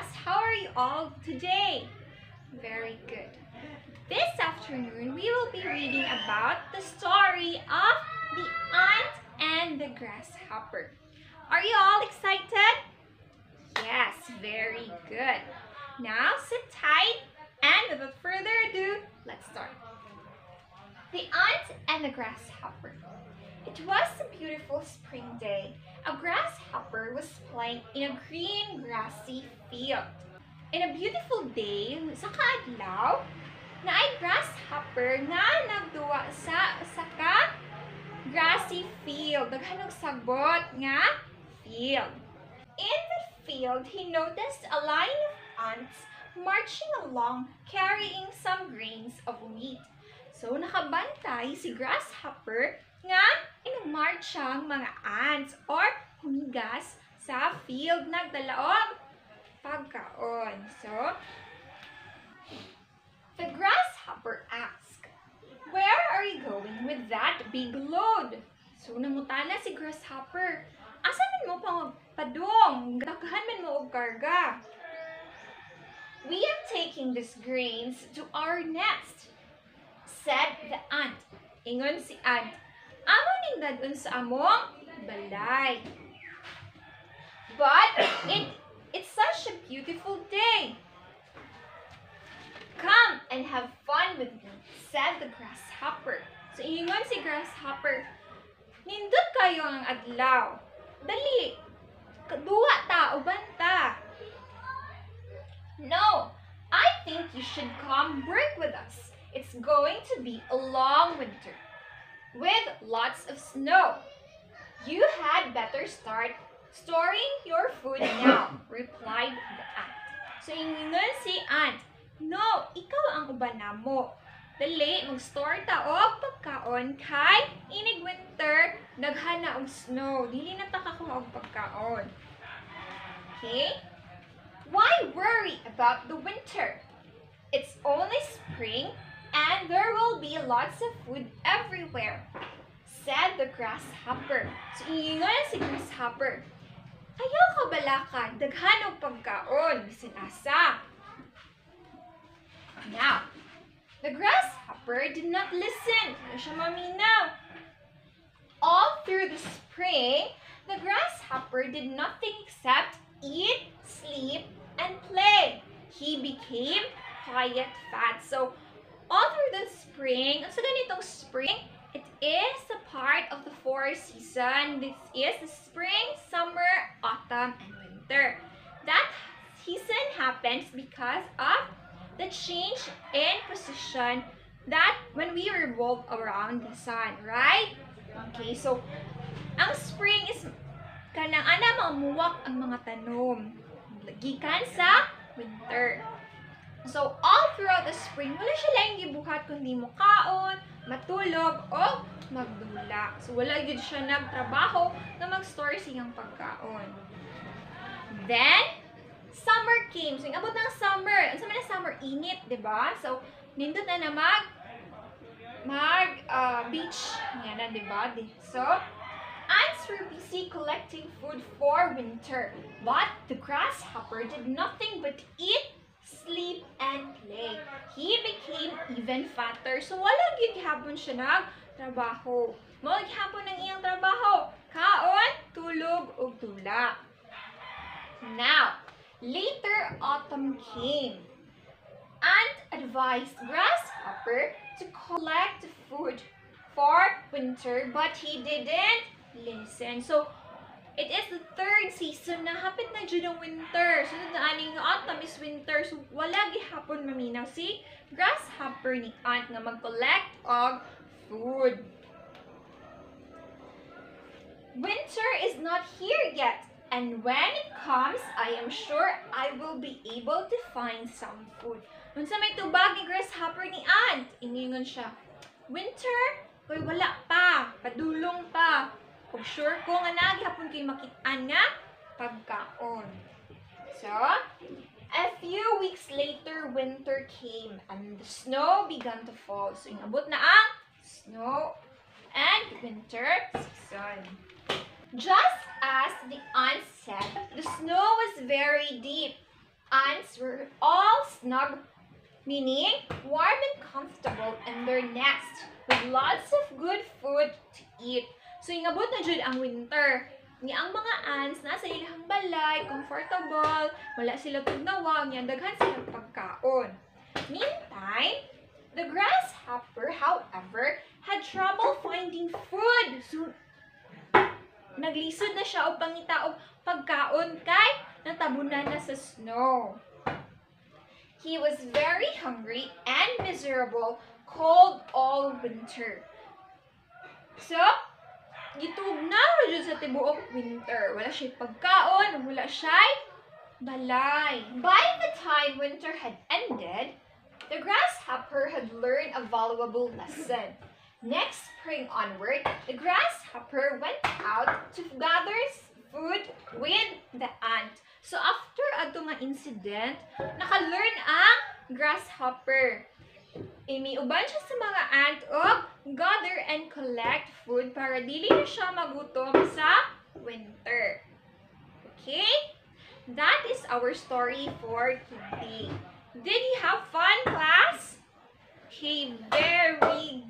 class. How are you all today? Very good. This afternoon, we will be reading about the story of the ant and the grasshopper. Are you all excited? Yes, very good. Now sit tight and without further ado, let's start. The ant and the grasshopper. It was a beautiful spring day. A grasshopper was playing in a green grassy field. In a beautiful day, sa kaadlaw, na ay grasshopper na nagduwa sa sa ka grassy field. Daghan og sabot nga field. In the field, he noticed a line of ants marching along carrying some grains of wheat. So nakabantay si grasshopper nga inagmarch ang mga ants or humigas sa field nagdalaog pagkaon. So, the grasshopper asked, Where are you going with that big load? So, namutala si grasshopper. Asa man mo pang padong? Daghan man mo og karga. We are taking these grains to our nest, said the ant. Ingon si ant, Amo ning dadun sa among balay. But it it's such a beautiful day. Come and have fun with me, said the grasshopper. So ingon si grasshopper, Nindot kayo ang adlaw. Dali, kaduwa ta, uban ta. No, I think you should come work with us. It's going to be a long winter with lots of snow. You had better start storing your food now, replied the ant. So, ingon si ant, No, ikaw ang uban namo. Dali, mag-store ta og pagkaon kay inig winter, daghan na og snow. Dili na ta kakuha og pagkaon. Okay? Why worry about the winter? It's only spring and there will be lots of food everywhere, said the grasshopper. So, ingon si grasshopper, Ayaw ka balakad, daghan og pagkaon, bisin asa. Now, the grasshopper did not listen. Ano siya maminaw? All through the spring, the grasshopper did nothing except eat, sleep, and play. He became quiet fat. So, through the spring, sa ganitong spring, it is a part of the four season. This is the spring, summer, autumn, and winter. That season happens because of the change in position that when we revolve around the sun, right? Okay, so ang spring is kanang ana mamuwak ang mga tanom gikan sa winter. So, all throughout the spring, wala siya lang gibuhat kundi mo kaon, matulog, o magdula. So, wala yun siya nagtrabaho na mag-store siyang pagkaon. Then, summer came. So, yung abot ng summer. Ang sabi na summer, init, di ba? So, nindot na na mag mag uh, beach. Yan na, di ba? So, ants were busy collecting food for winter. But the grasshopper did nothing but eat, sleep, and play. He became even fatter. So, wala gyud hapon siya nagtrabaho. Mo hapon ang iyang trabaho. Kaon, tulog, ug tula. Now, later autumn came. Ant advised Grasshopper to collect food for winter, but he didn't listen. So, it is the third season na hapit na dyan ang winter. Sunod na aning autumn is winter. So, wala gihapon maminaw si Grasshopper ni Ant nga mag-collect og food. Winter is not here yet, and when it comes, I am sure I will be able to find some food. Nung sa may tubag ni grasshopper ni Ant, iningon siya, Winter? Uy, wala pa. Padulong pa. Kung sure ko nga naghapon kay makitaan nga, pagkaon. So, a few weeks later, winter came and the snow began to fall. So, inabot na ang snow and winter season. Just as the ants said, the snow was very deep. Ants were all snug meaning warm and comfortable in their nest with lots of good food to eat. So, ingabot na jud ang winter. Ni ang mga ants nasa ilang balay, comfortable, wala sila tugnawa, niya daghan silang pagkaon. Meantime, the grasshopper, however, had trouble finding food. So, naglisod na siya o pangita og pagkaon kay natabunan na sa snow. He was very hungry and miserable, cold all winter. So, gitug na jud sa tibuok winter. Wala siya pagkaon, wala siya balay. By the time winter had ended, the grasshopper had learned a valuable lesson. Next spring onward, the grasshopper went out to gather food with the ant. So after ato nga incident, naka-learn ang grasshopper. Imiuban siya sa mga ant og gather and collect food para dili na siya magutom sa winter. Okay? That is our story for today. Did you have fun, class? Okay, very